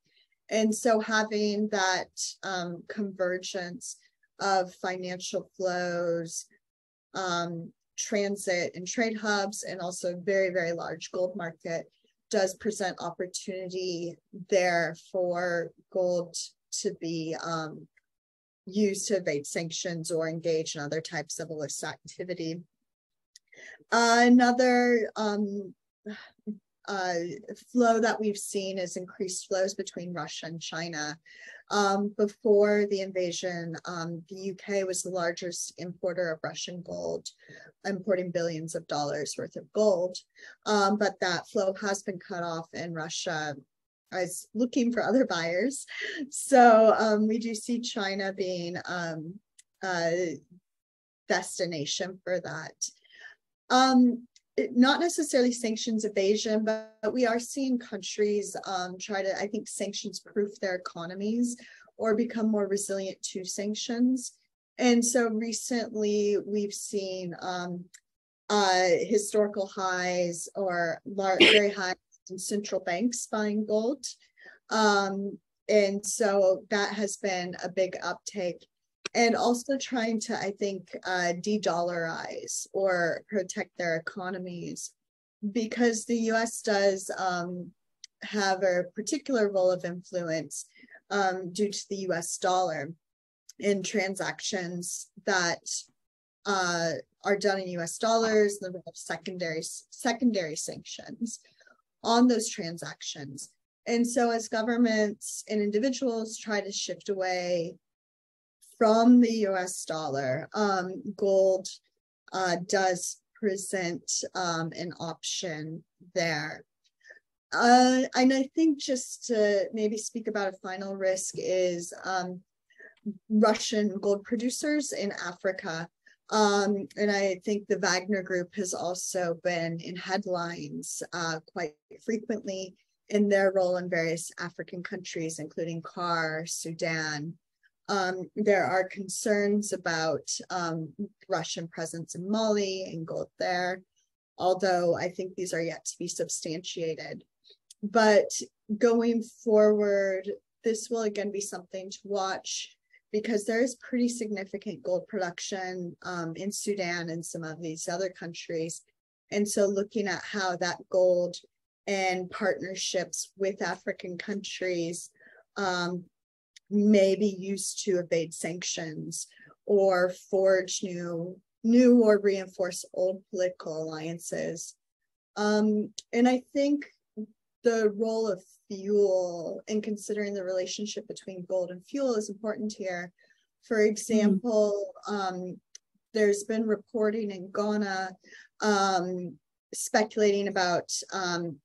And so having that um, convergence of financial flows, um, transit and trade hubs, and also very, very large gold market does present opportunity there for gold to be um, used to evade sanctions or engage in other types of illicit activity. Uh, another um, uh, flow that we've seen is increased flows between Russia and China. Um, before the invasion, um, the UK was the largest importer of Russian gold, importing billions of dollars worth of gold. Um, but that flow has been cut off, and Russia is looking for other buyers. So um, we do see China being um, a destination for that. Um, not necessarily sanctions evasion, but, we are seeing countries um, try to, I think, sanctions proof their economies or become more resilient to sanctions. And so recently we've seen um, uh, historical highs or very high in central banks buying gold. Um, and so that has been a big uptake and also trying to, I think, uh, de-dollarize or protect their economies because the U.S. does um, have a particular role of influence um, due to the U.S. dollar in transactions that uh, are done in U.S. dollars, the role of secondary secondary sanctions on those transactions. And so, as governments and individuals try to shift away from the US dollar, um, gold uh, does present um, an option there. Uh, and I think just to maybe speak about a final risk is um, Russian gold producers in Africa. Um, and I think the Wagner Group has also been in headlines uh, quite frequently in their role in various African countries, including CAR, Sudan, um, there are concerns about um, Russian presence in Mali and gold there, although I think these are yet to be substantiated. But going forward, this will again be something to watch because there is pretty significant gold production um, in Sudan and some of these other countries. And so looking at how that gold and partnerships with African countries um, may be used to evade sanctions or forge new new or reinforce old political alliances. Um, and I think the role of fuel in considering the relationship between gold and fuel is important here. For example, mm-hmm. um, there's been reporting in Ghana um, speculating about um,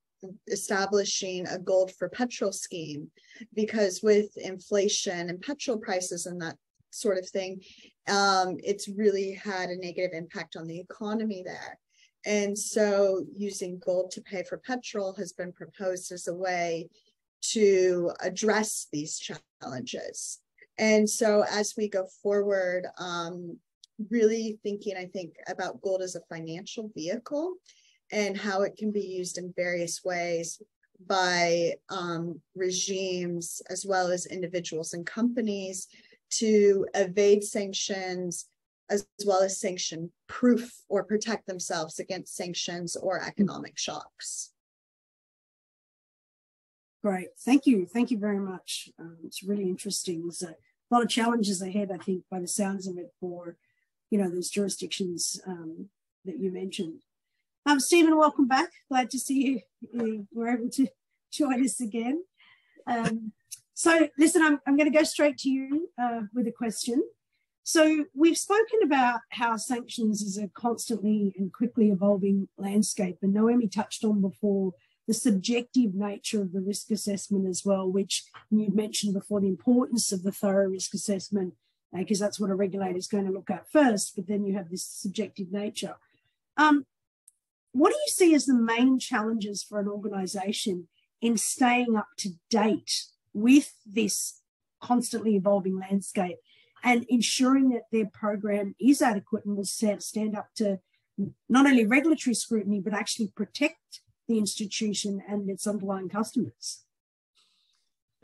establishing a gold for petrol scheme because with inflation and petrol prices and that sort of thing, um, it's really had a negative impact on the economy there. And so using gold to pay for petrol has been proposed as a way to address these challenges. And so as we go forward, um, really thinking, I think, about gold as a financial vehicle and how it can be used in various ways by um, regimes as well as individuals and companies to evade sanctions as well as sanction proof or protect themselves against sanctions or economic shocks.
Great. Thank you. Thank you very much. Um, it's really interesting. There's a lot of challenges ahead, I think, by the sounds of it, for you know, those jurisdictions um, that you mentioned. Um, Stephen, welcome back. Glad to see you. You were able to join us again. Um, so, listen, I'm, I'm going to go straight to you uh, with a question. So, we've spoken about how sanctions is a constantly and quickly evolving landscape, and Noemi touched on before the subjective nature of the risk assessment as well, which you mentioned before the importance of the thorough risk assessment, because uh, that's what a regulator is going to look at first, but then you have this subjective nature. Um, what do you see as the main challenges for an organisation in staying up to date with this constantly evolving landscape and ensuring that their program is adequate and will stand up to not only regulatory scrutiny, but actually protect the institution and its underlying customers?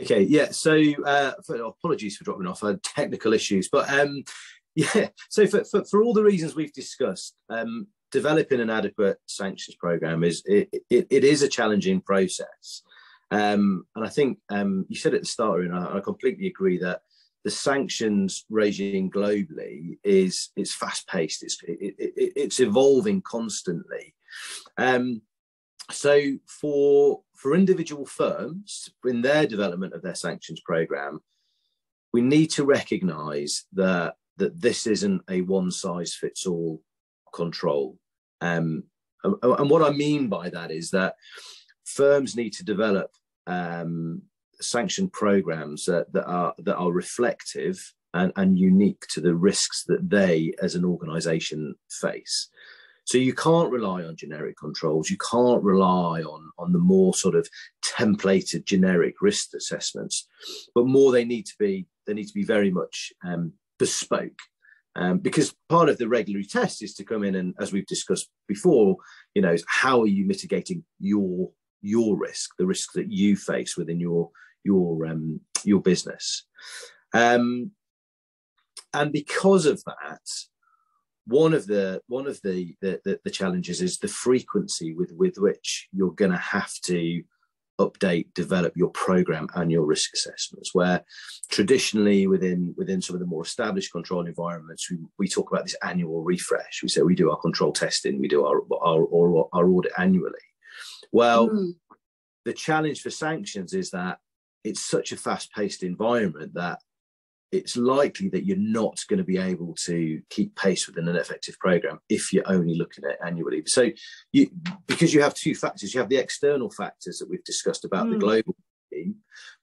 Okay, yeah. So, uh, for, apologies for dropping off. I had technical issues, but um, yeah. So, for, for, for all the reasons we've discussed, um, developing an adequate sanctions program is it, it, it is a challenging process. Um, and I think um, you said at the start, and I, I completely agree that the sanctions regime globally is it's fast paced. It's it, it, it's evolving constantly. Um, so for for individual firms in their development of their sanctions program, we need to recognise that that this isn't a one size fits all control. Um, and, what I mean by that is that firms need to develop um, sanctioned programs that, that are that are reflective and, and unique to the risks that they as an organization face. So you can't rely on generic controls. You can't rely on, on the more sort of templated generic risk assessments, but more they need to be they need to be very much um, bespoke. Um, because part of the regulatory test is to come in and, as we've discussed before, you know, how are you mitigating your your risk, the risk that you face within your your um, your business. Um, and because of that, one of the one of the, the the, challenges is the frequency with with which you're going to have to update develop your program and your risk assessments where traditionally within within some of the more established control environments we, we talk about this annual refresh we say we do our control testing we do our our, our, our audit annually well, mm. the challenge for sanctions is that it's such a fast paced environment that it's likely that you're not going to be able to keep pace within an effective program if you're only looking at annually. So, you, because you have two factors, you have the external factors that we've discussed about mm. the global team,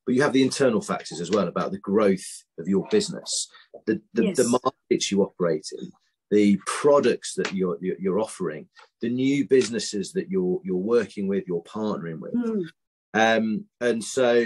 but you have the internal factors as well about the growth of your business, the, the, yes. the markets you operate in, the products that you're you're offering, the new businesses that you're you're working with, you're partnering with, mm. um, and so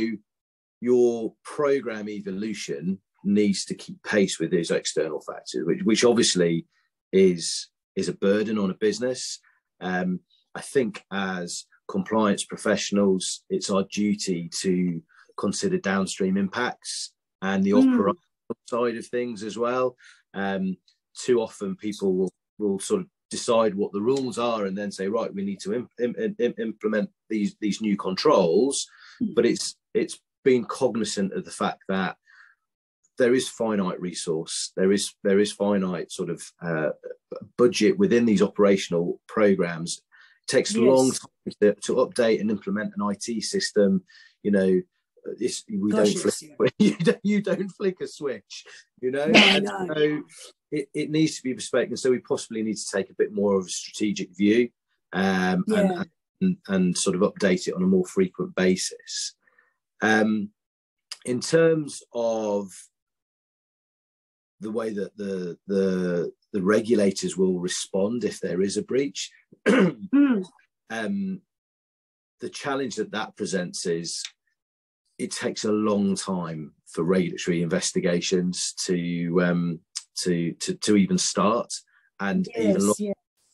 your program evolution needs to keep pace with those external factors, which which obviously is is a burden on a business. Um, I think as compliance professionals, it's our duty to consider downstream impacts and the mm. operational side of things as well. Um, too often people will, will sort of decide what the rules are and then say right we need to Im- Im- Im- implement these these new controls hmm. but it's it's being cognizant of the fact that there is finite resource there is there is finite sort of uh, budget within these operational programs it takes yes. a long time to, to update and implement an IT system you know this we Gosh, don't flick, you don't you don't flick a switch you know no, no. so it, it needs to be bespoke and so we possibly need to take a bit more of a strategic view um, yeah. and, and, and sort of update it on a more frequent basis um, in terms of the way that the the the regulators will respond if there is a breach mm. um, the challenge that that presents is it takes a long time for regulatory investigations to um, to, to to even start, and yes, even yeah.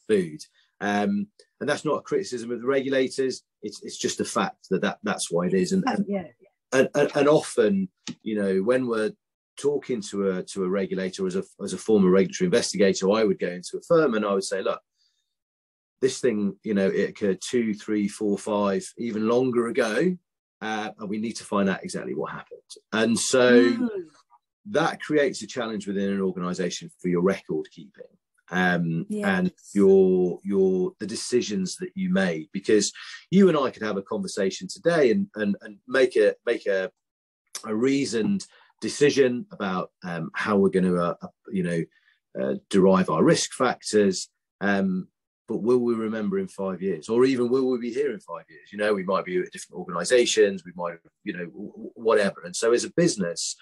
food. Um, and that's not a criticism of the regulators. It's it's just a fact that, that that's why it is. And and, yeah. and, and, and often, you know, when we're talking to a to a regulator as a as a former regulatory investigator, I would go into a firm and I would say, look, this thing, you know, it occurred two, three, four, five, even longer ago uh, and we need to find out exactly what happened. And so, mm. that creates a challenge within an organization for your record keeping um, yes. and your your the decisions that you made because you and I could have a conversation today and and, and make a make a a reasoned decision about um, how we're going to uh, you know uh, derive our risk factors um, but will we remember in five years? Or even will we be here in five years? You know we might be at different organizations we might you know whatever. And so as a business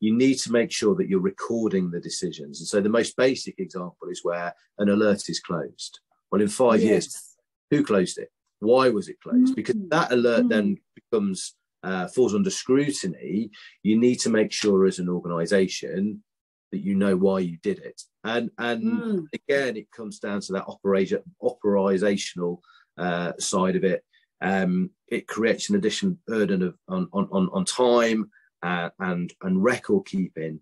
you need to make sure that you're recording the decisions. And so the most basic example is where an alert is closed. Well in five yes. years who closed it? Why was it closed? Mm-hmm. because that alert mm-hmm. then becomes uh, falls under scrutiny you need to make sure as an organization that you know why you did it. And and mm. again, it comes down to that operation operational uh, side of it. Um, it creates an additional burden of on on on time uh, and and record keeping.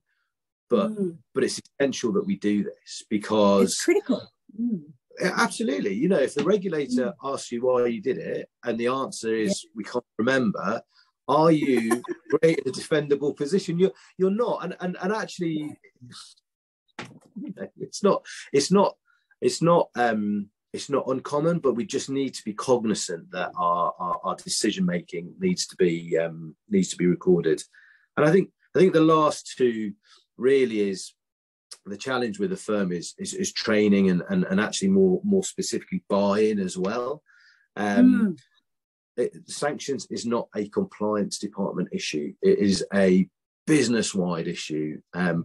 But mm. but it's essential that we do this because
it's critical.
Mm. Absolutely, you know, if the regulator mm. asks you why you did it, and the answer is yeah. we can't remember, are you great in a defendable position? You're you're not, and and and actually, it's not it's not it's not um it's not uncommon, but we just need to be cognizant that our our, our decision making needs to be um, needs to be recorded. And I think I think the last two really is the challenge with the firm is is, is training and, and and actually more more specifically buy-in as well. Um, mm it, sanctions is not a compliance department issue. It is a business wide issue. Um,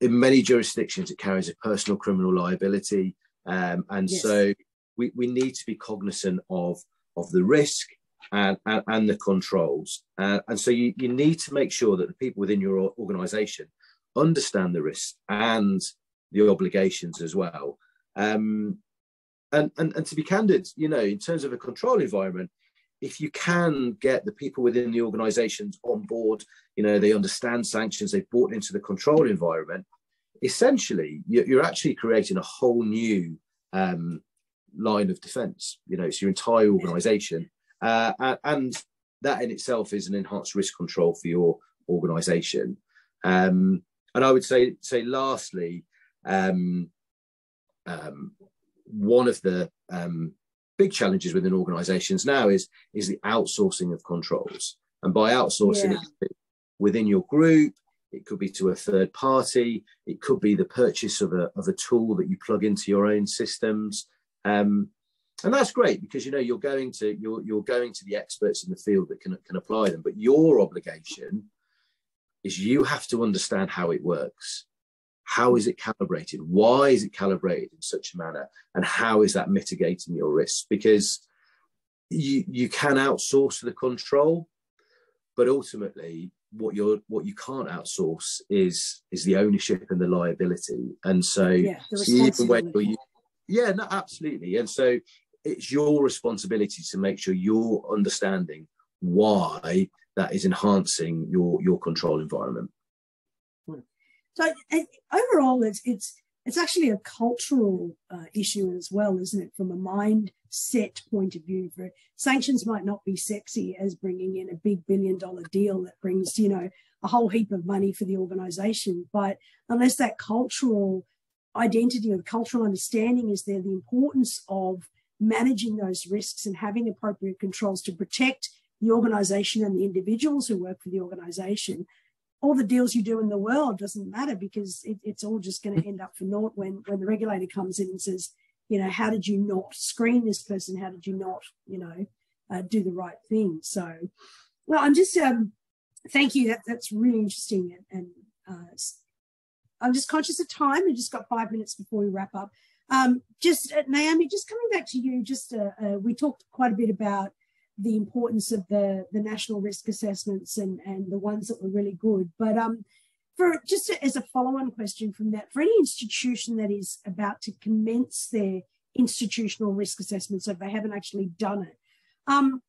in many jurisdictions, it carries a personal criminal liability. Um, and yes. so we, we need to be cognizant of, of the risk and, and, and the controls. Uh, and so you, you need to make sure that the people within your organization understand the risks and the obligations as well. Um, and, and, and to be candid, you know, in terms of a control environment, if you can get the people within the organizations on board, you know, they understand sanctions, they've bought into the control environment, essentially you're actually creating a whole new um, line of defense. You know, it's your entire organization. Uh, and that in itself is an enhanced risk control for your organization. Um, and I would say, say lastly, um, um, one of the um, big challenges within organizations now is is the outsourcing of controls. And by outsourcing yeah. it within your group it could be to a third party it could be the purchase of a, of a tool that you plug into your own systems. Um, and that's great because you know you're going to you're, you're going to the experts in the field that can, can apply them. But your obligation is you have to understand how it works how is it calibrated? Why is it calibrated in such a manner? And how is that mitigating your risk? Because you, you can outsource the control, but ultimately what you're what you can't outsource is is the ownership and the liability. And so, yeah, even when you yeah, no, absolutely. And so it's your responsibility to make sure you're understanding why that is enhancing your your control environment.
So overall, it's it's it's actually a cultural uh, issue as well, isn't it? From a mindset point of view, for sanctions might not be sexy as bringing in a big billion dollar deal that brings you know a whole heap of money for the organization, but unless that cultural identity or cultural understanding is there, the importance of managing those risks and having appropriate controls to protect the organization and the individuals who work for the organization all the deals you do in the world doesn't matter because it, it's all just going to end up for naught when when the regulator comes in and says, you know, how did you not screen this person? How did you not, you know, uh, do the right thing? So, well, I'm just um, thank you. That that's really interesting, and, and uh, I'm just conscious of time. We just got five minutes before we wrap up. Um, just uh, Naomi, just coming back to you. Just uh, uh, we talked quite a bit about the importance of the the national risk assessments and and the ones that were really good. But um, for just as a follow-on question from that, for any institution that is about to commence their institutional risk assessment, so if they haven't actually done it, um,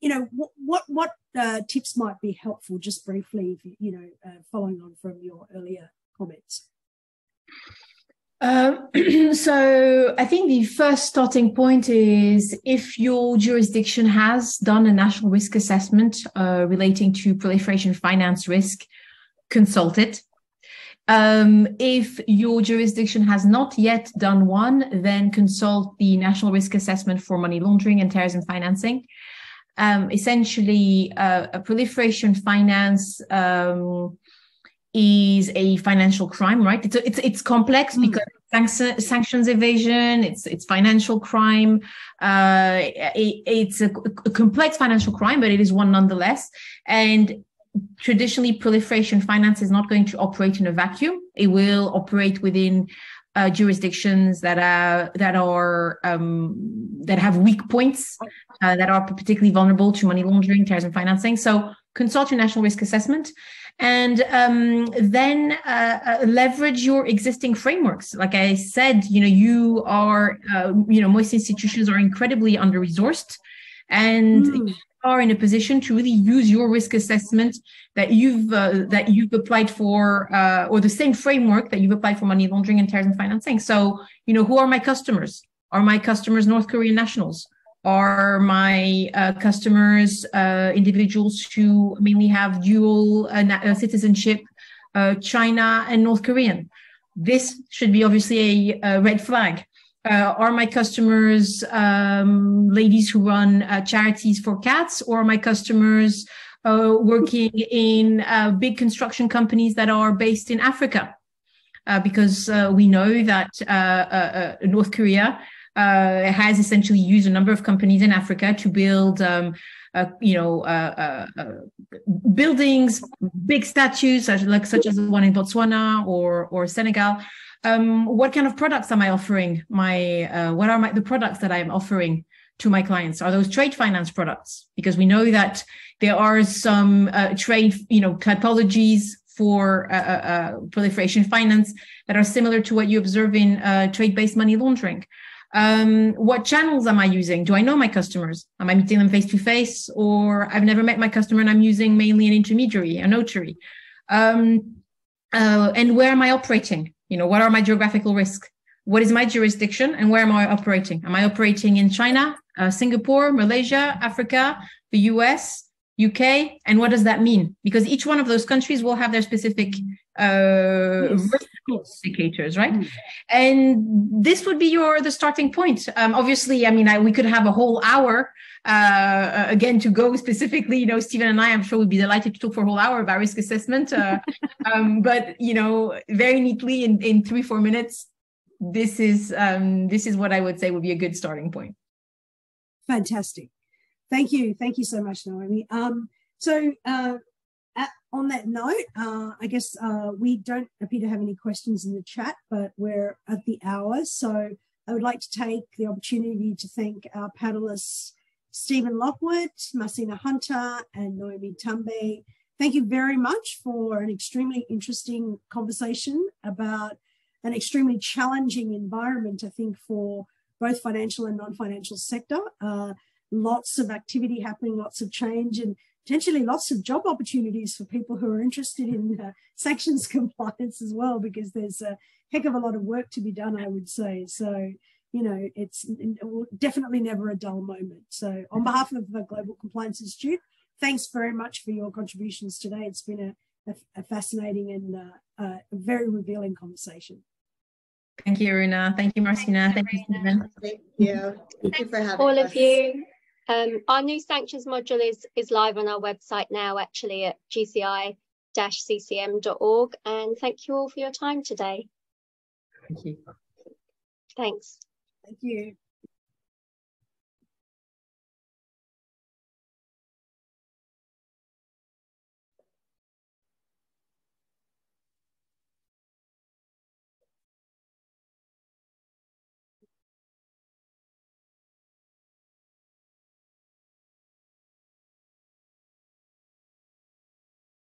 you know, what what, what uh, tips might be helpful? Just briefly, you, you know, uh, following on from your earlier comments.
Uh, so I think the first starting point is if your jurisdiction has done a national risk assessment uh, relating to proliferation finance risk, consult it. Um, if your jurisdiction has not yet done one, then consult the National Risk Assessment for Money Laundering and Terrorism Financing. Um, essentially, uh, a proliferation finance um, is a financial crime, right? It's it's it's complex mm. because sanctions evasion, it's it's financial crime. Uh, it, it's a, a, complex financial crime, but it is one nonetheless. And traditionally, proliferation finance is not going to operate in a vacuum. It will operate within uh, jurisdictions that are that are um, that have weak points, uh, that are particularly vulnerable to money laundering, terrorism financing. So consult your national risk assessment and um, then uh, uh, leverage your existing frameworks. Like I said, you know, you are, uh, you know, most institutions are incredibly under resourced, and mm. are in a position to really use your risk assessment that you've uh, that you've applied for, uh, or the same framework that you've applied for money laundering and terrorism financing. So, you know, who are my customers? Are my customers North Korean nationals? Are my uh, customers uh, individuals who mainly have dual uh, uh citizenship, uh, China and North Korean. This should be obviously a, a red flag. Uh, are my customers um, ladies who run charities for cats, or my customers working in big construction companies that are based in Africa? because we know that North Korea uh, has essentially used a number of companies in Africa to build, um, uh, you know, uh, uh, uh buildings, big statues, such, like such as the one in Botswana or or Senegal. Um, what kind of products am I offering? My uh, what are my the products that I am offering to my clients? Are those trade finance products? Because we know that there are some trade, you know, typologies for uh, uh, proliferation finance that are similar to what you observe in uh, trade-based money laundering. Um, what channels am I using? Do I know my customers? Am I meeting them face to face, or I've never met my customer and I'm using mainly an intermediary, a notary? Um, uh, and where am I operating? You know, what are my geographical risks? What is my jurisdiction, and where am I operating? Am I operating in China, uh, Singapore, Malaysia, Africa, the US? UK, and what does that mean? Because each one of those countries will have their specific uh, yes. Indicators, right? Mm. And this would be your the starting point. Um, obviously, I mean, I, we could have a whole hour uh, again to go specifically. You know, Stephen and I, I'm sure would be delighted to talk for a whole hour about risk assessment. Uh, um, but you know, very neatly in in three four minutes, this is um, this is what I would say would be a good starting point.
Fantastic. Thank you. Thank you so much, Naomi. Um, so uh, at, on that note, uh, I guess uh, we don't appear to have any questions in the chat, but we're at the hour. So I would like to take the opportunity to thank our panelists, Stephen Lockwood, Marcena Hunter, and Naomi Tambe. Thank you very much for an extremely interesting conversation about an extremely challenging environment, I think, for both financial and non-financial sector. Uh, lots of activity happening, lots of change, and potentially lots of job opportunities for people who are interested in uh, sanctions compliance as well, because there's a heck of a lot of work to be done, I would say. So, you know, it's definitely never a dull moment. So, on behalf of the Global Compliance Institute, thanks very much for your contributions today. It's been a, a, a fascinating and uh, a very revealing conversation.
Thank you, Aruna. Thank you, Marcena. Thank you, Stephen.
Thank you. Thank you for having
all us. of you. Um, our new sanctions module is, is live on our website now, actually, at gci-ccm.org. And thank you all for your time today.
Thank you.
Thanks.
Thank you.